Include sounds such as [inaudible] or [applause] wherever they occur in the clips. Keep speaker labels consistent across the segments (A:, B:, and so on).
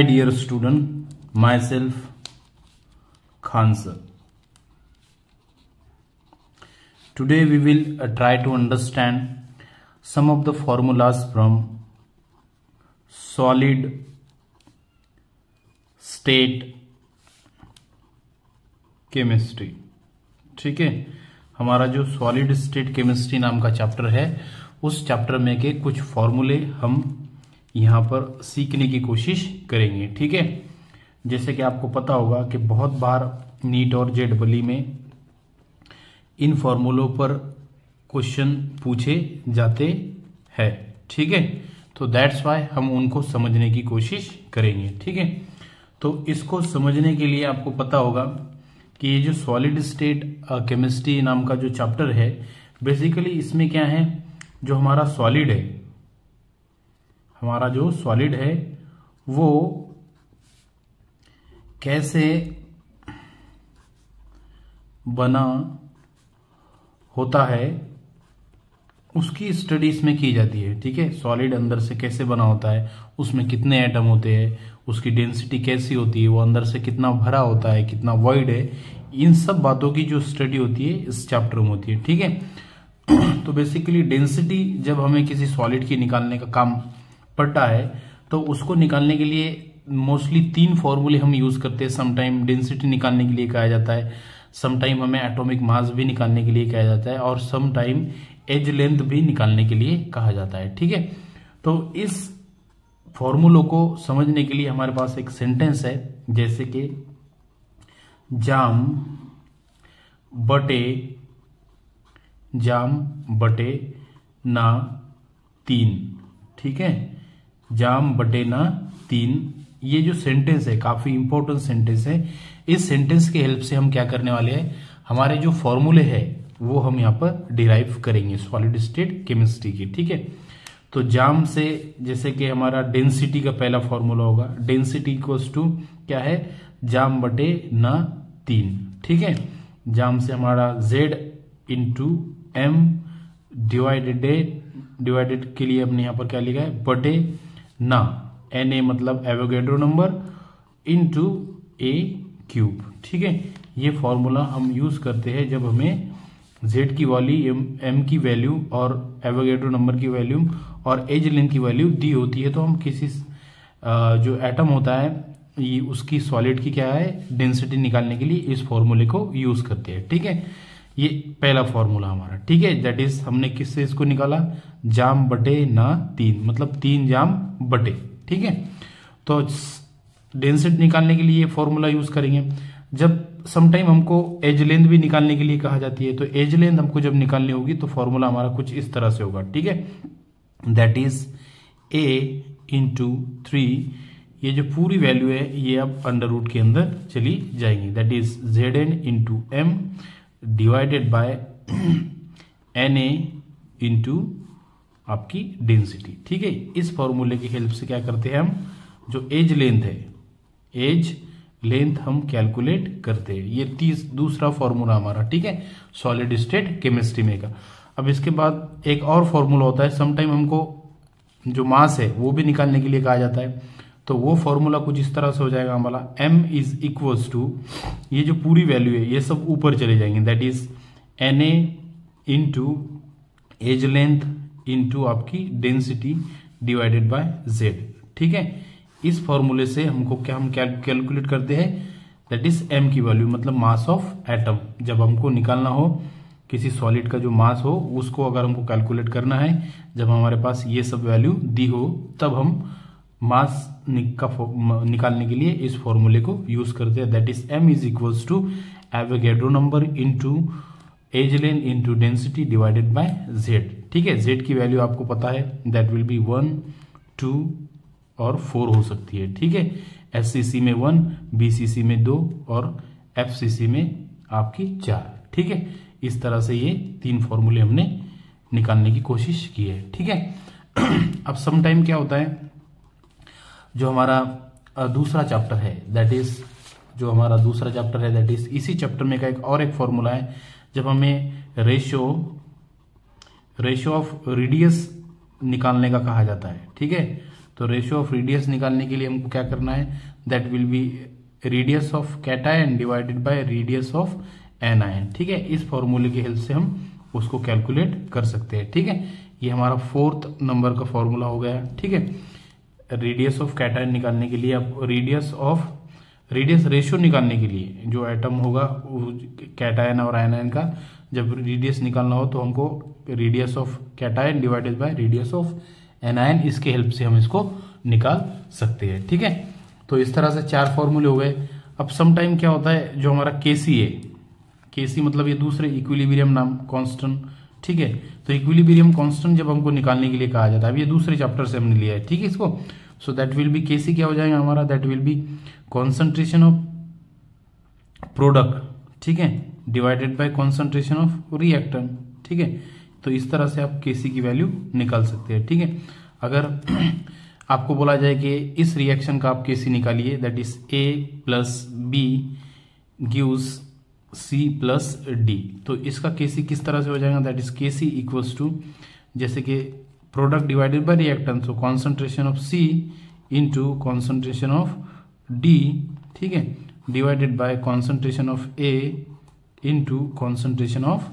A: Hi dear student myself Khan sir today we will try to understand some of the formulas from solid state chemistry ठीक है? हमारा जो solid state chemistry नाम का chapter है, उस चैप्टर में के कुछ फॉर्मूले हम यहाँ पर सीखने की कोशिश करेंगे, ठीक है? जैसे कि आपको पता होगा कि बहुत बार नीट और जेड बली में इन फॉर्मूलों पर क्वेश्चन पूछे जाते हैं, ठीक है? तो दैट्स वाई हम उनको समझने की कोशिश करेंगे, ठीक है? तो इसको समझने के लिए आपको पता होगा कि ये जो सॉलिड स्टेट केमिस्ट्री नाम का जो चैप्टर है बेसिकली इसमें क्या है? जो हमारा सॉलिड है हमारा जो सॉलिड है, वो कैसे बना होता है, उसकी स्टडी इसमें की जाती है, ठीक है? सॉलिड अंदर से कैसे बना होता है, उसमें कितने एटम होते हैं, उसकी डेंसिटी कैसी होती है, वो अंदर से कितना भरा होता है, कितना वाइड है, इन सब बातों की जो स्टडी होती है, इस चैप्टर में होती है, ठीक है? [clears throat] तो बेसिकली डेंसिटी जब हमें किसी सॉलिड की निकालने का काम पड़ता है तो उसको निकालने के लिए मोस्टली तीन फॉर्मूले हम यूज़ करते हैं। समटाइम डेंसिटी निकालने के लिए कहा जाता है समटाइम हमें एटॉमिक मास भी निकालने के लिए कहा जाता है, और समटाइम एज लेंथ भी निकालने के लिए कहा जाता है, ठीक है? तो इस फॉर्मूलों को समझने के लिए हमारे पास एक सेंटेंस है, जैसे कि, जाम बटे जाम बटे ना तीन, ठीक है? जाम बटे ना तीन, ये जो सेंटेंस है, काफ़ी इंपॉर्टेंट सेंटेंस है। इस सेंटेंस के हेल्प से हम क्या करने वाले हैं? हमारे जो फॉर्मूले है, वो हम यहाँ पर डिराइव करेंगे सॉलिड स्टेट केमिस्ट्री की, ठीक है? तो जाम से, जैसे कि हमारा डेंसिटी का पहला फॉर्मूला होगा। डेंसिटी इक्वल्स टू क्या है? जाम बटे न तीन, ठीक है? जाम से हमारा Z into M divided divided के लिए हमने यहाँ पर क्या लिखा है? बटे ना. एन ए मतलब Avogadro number into a cube ठीक है? ये फॉर्मूला हम यूज़ करते हैं जब हमें जेड की वॉल्यू एम की वैल्यू और एवोगेड्रो नंबर की वैल्यू और एज लेंथ की वैल्यू दी होती है तो हम किसी जो एटम होता है, ये उसकी सॉलिड की क्या है? डेंसिटी निकालने के लिए इस फॉर्मूले को यूज़ करते हैं। ठीक है? ये पहला फॉर्मूला हमारा, ठीक है? दैट इज़ हमने किससे इसको निकाला? जाम बटे ना तीन मतलब तीन जाम बटे, ठीक है? तो डेंसिटी निकालने के लिए फॉर्मूला यूज़ करेंगे। जब समटाइम हमको एज लेंथ भी निकालने के लिए कहा जाती है तो एज लेंथ हमको जब निकालनी होगी तो फॉर्मूला हमारा कुछ इस तरह से होगा, ठीक है? That is a into three ये जो पूरी वैल्यू है, ये अब अंडर रूट के अंदर चली जाएँगी। That is Z N into M divided by N A into आपकी डेंसिटी ठीक है? इस फॉर्मूले की हेल्प से क्या करते हैं हम? जो एज लेंथ है एज लेंथ हम कैलकुलेट करते हैं। ये तीस, दूसरा फॉर्मूला हमारा, ठीक है? सॉलिड स्टेट केमिस्ट्री में का। अब इसके बाद एक और फॉर्मूला होता है। समटाइम हमको जो मास है, वो भी निकालने के लिए कहा जाता है। तो वो फॉर्मूला कुछ इस तरह से हो जाएगा हमारा m इज़ इक्वल्स टू ये जो पूरी वैल्यू है, ये सब ऊपर चले जाएँगे। That is N A into edge length into आपकी डेंसिटी डिवाइडेड बाय जेड ठीक है? इस फॉर्मूले से हमको क्या, हम कैलकुलेट करते हैं? दैट इज़ एम की वैल्यू मतलब मास ऑफ़ एटम जब हमको निकालना हो, किसी सॉलिड का जो मास हो, उसको अगर हमको कैलकुलेट करना है, जब हमारे पास ये सब वैल्यू दी हो, तब हम मास का निकालने के लिए इस फॉर्मूले को यूज़ करते हैं that is M is equals to Avogadro number into edge length into density divided by Z ठीक है? जेड की वैल्यू आपको पता है. That will be one two और फोर हो सकती है। ठीक है? एस में वन बीसीसी में दो और एफसीसी में आपकी चार। ठीक है? इस तरह से ये तीन फॉर्मूले हमने निकालने की कोशिश की है। ठीक है? [clears throat] अब सम टाइम क्या होता है? जो हमारा दूसरा चैप्टर है दैट इज़ जो हमारा दूसरा चैप्टर है दैट इज़ इसी चैप्टर में का एक और एक फॉर्मूला है, जब हमें रेशियो रेशियो ऑफ़ रेडियस निकालने का कहा जाता है, ठीक है? तो रेशियो ऑफ़ रेडियस निकालने के लिए हमको क्या करना है? That will be radius of cation divided by radius of anion ठीक है? इस फॉर्मूले की हेल्प से हम उसको कैलकुलेट कर सकते हैं, ठीक है? ये हमारा फोर्थ नंबर का फॉर्मूला हो गया, ठीक है? रेडियस ऑफ़ कैटाइन निकालने के लिए, अब रेडियस ऑफ़ रेडियस रेशियो निकालने के लिए, जो एटम होगा कैटायन और आयनायन का, जब रेडियस निकालना हो तो हमको radius of cation divided by radius of anion इसके हेल्प से हम इसको निकाल सकते हैं, ठीक है? तो इस तरह से चार फॉर्मूले हो गए। अब सम टाइम क्या होता है, जो हमारा केसी है केसी मतलब ये दूसरे इक्विलिब्रियम नाम कांस्टेंट ठीक है? तो इक्विलिब्रियम कांस्टेंट जब हमको निकालने के लिए कहा जाता है, अब ये दूसरे चैप्टर से हमने लिया है, ठीक है इसको? So that will be KC क्या हो जाएगा हमारा? That will be concentration of product ठीक है? Divided by concentration of reactant ठीक है? तो इस तरह से आप केसी की वैल्यू निकाल सकते हैं, ठीक है? अगर [clears throat] आपको बोला जाए कि इस रिएक्शन का आप केसी निकालिए that is A plus B gives C plus D तो इसका के सी किस तरह से हो जाएगा? दैट इज़ के सी इक्वल्स टू जैसे कि product divided by reactant so concentration of C into concentration of D ठीक है? Divided by concentration of A into concentration of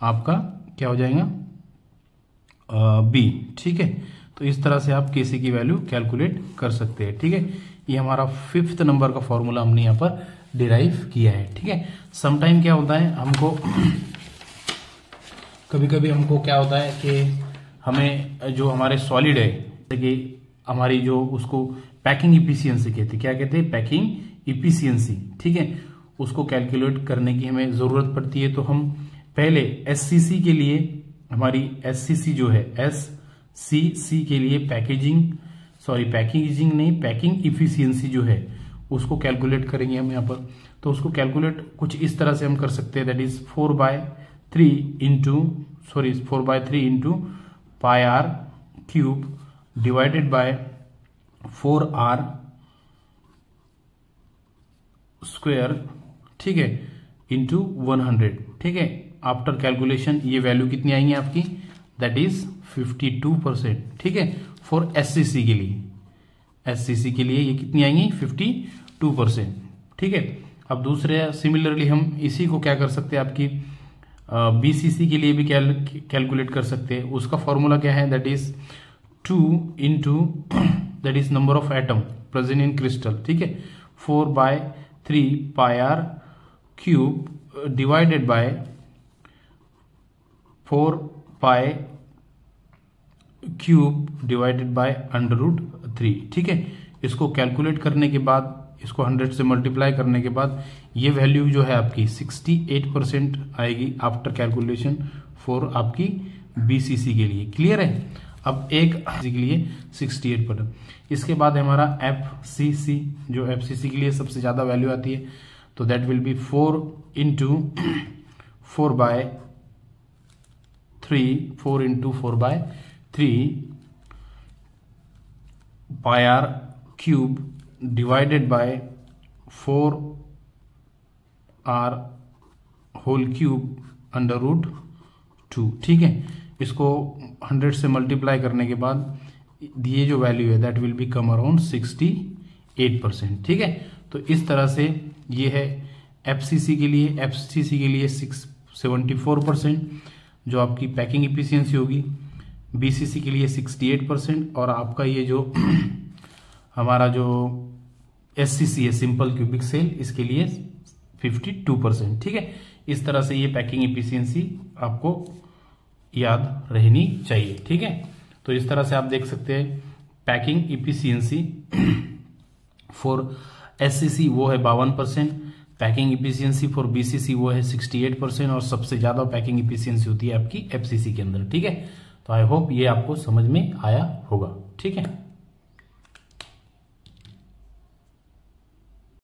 A: आपका क्या हो जाएगा? बी ठीक है? तो इस तरह से आप केसी की वैल्यू कैलकुलेट कर सकते हैं, ठीक है? ये हमारा फिफ्थ नंबर का फॉर्मूला हमने यहाँ पर डिराइव किया है, ठीक है? समटाइम क्या होता है, हमको [clears throat] कभी कभी हमको क्या होता है कि हमें, जो हमारे सॉलिड है, जैसे कि हमारी जो उसको पैकिंग इफिशियंसी कहते क्या कहते हैं? पैकिंग इफिशियंसी ठीक है? उसको कैलकुलेट करने की हमें ज़रूरत पड़ती है। तो हम पहले एससीसी के लिए, हमारी एससीसी जो है एस सी सी के लिए पैकेजिंग सॉरी पैकेजिंग नहीं पैकिंग इफिशियंसी जो है उसको कैलकुलेट करेंगे हम यहाँ पर। तो उसको कैलकुलेट कुछ इस तरह से हम कर सकते हैं that is four by three into sorry four by three into pi R cube divided by four R square ठीक है इंटू वन हंड्रेड ठीक है। आफ्टर कैलकुलेशन ये वैल्यू कितनी आएँगी आपकी? That is fifty two percent ठीक है फॉर एससीसी के लिए। एससीसी के लिए ये कितनी आएँगी? फिफ्टी टू परसेंट ठीक है? अब दूसरे सिमिलरली हम इसी को क्या कर सकते हैं? आपकी बीसीसी के लिए भी कैल, कैलकुलेट कर सकते हैं। उसका फॉर्मूला क्या है? That is two into that is number of atom present in crystal ठीक है? Four by three pi R cube divided by four pi cube divided by under root three ठीक है? इसको कैलकुलेट करने के बाद, इसको 100 से मल्टीप्लाई करने के बाद, ये वैल्यू जो है आपकी 68 परसेंट आएगी आफ्टर कैलकुलेशन फॉर आपकी बीसीसी के लिए। क्लियर है? अब एक के लिए 68 परसेंट इसके बाद हमारा एफ़ सी सी जो एफ़ सी सी के लिए सबसे ज़्यादा वैल्यू आती है तो that will be four into four by three four into four by three by R cube divided by four R whole cube under root two ठीक है? इसको हंड्रेड से मल्टीप्लाई करने के बाद ये जो वैल्यू है that will be come around sixty eight percent ठीक है? तो इस तरह से ये है एफसीसी के लिए। एफसीसी के लिए सिक्स सेवेंटी फोर परसेंट जो आपकी पैकिंग इफिशियंसी होगी। बीसीसी के लिए सिक्सटी एट परसेंट और आपका ये जो [clears throat] हमारा जो SCC है सिंपल क्यूबिक सेल इसके लिए 52 परसेंट ठीक है? इस तरह से ये पैकिंग इफिशियंसी आपको याद रहनी चाहिए, ठीक है? तो इस तरह से आप देख सकते हैं पैकिंग इफिशियंसी फॉर एस वो है बावन percent packing efficiency for BCC वो है 68 परसेंट और सबसे ज़्यादा पैकिंग इफिशियंसी होती है आपकी एफसीसी के अंदर, ठीक है? तो आई होप ये आपको समझ में आया होगा। ठीक है?